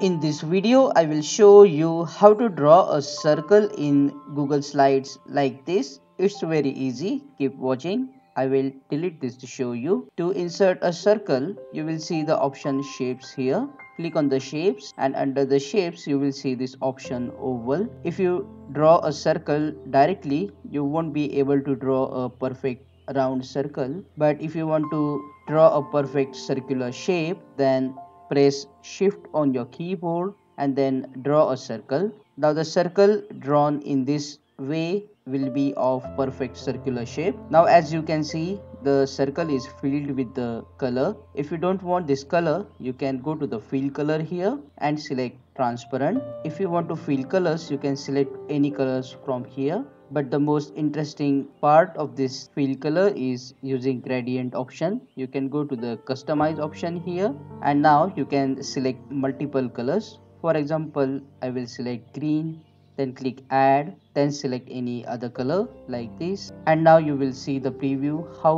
In this video, I will show you how to draw a circle in Google Slides like this. It's very easy. Keep watching. I will delete this to show you. To insert a circle, you will see the option shapes here. Click on the shapes and under the shapes, you will see this option oval. If you draw a circle directly, you won't be able to draw a perfect round circle. But if you want to draw a perfect circular shape, then press shift on your keyboard and then draw a circle. Now the circle drawn in this way will be of perfect circular shape. Now as you can see the circle is filled with the color. If you don't want this color you can go to the fill color here and select transparent. If you want to fill colors you can select any colors from here but the most interesting part of this fill color is using gradient option you can go to the customize option here and now you can select multiple colors for example i will select green then click add then select any other color like this. And now you will see the preview how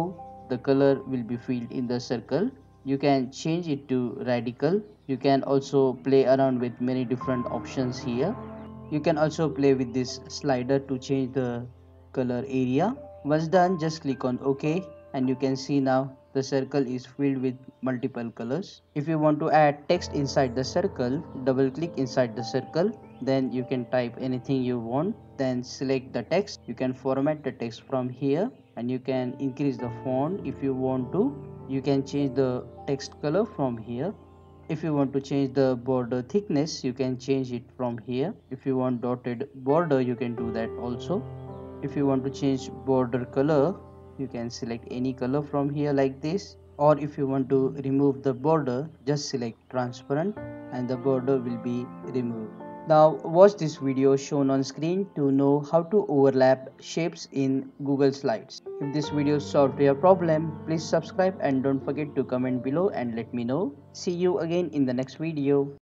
the color will be filled in the circle. You can change it to radial. You can also play around with many different options here. You can also play with this slider to change the color area. Once done just click on ok and you can see now the circle is filled with multiple colors. If you want to add text inside the circle double click inside the circle. Then you can type anything you want. Then select the text. You can format the text from here and you can increase the font if you want to. You can change the text color from here. If you want to change the border thickness you can change it from here. If you want dotted border you can do that also. If you want to change border color you can select any color from here like this or if you want to remove the border just select transparent and the border will be removed now watch this video shown on screen to know how to overlap shapes in Google Slides. If this video solved your problem, please subscribe and don't forget to comment below and let me know. See you again in the next video.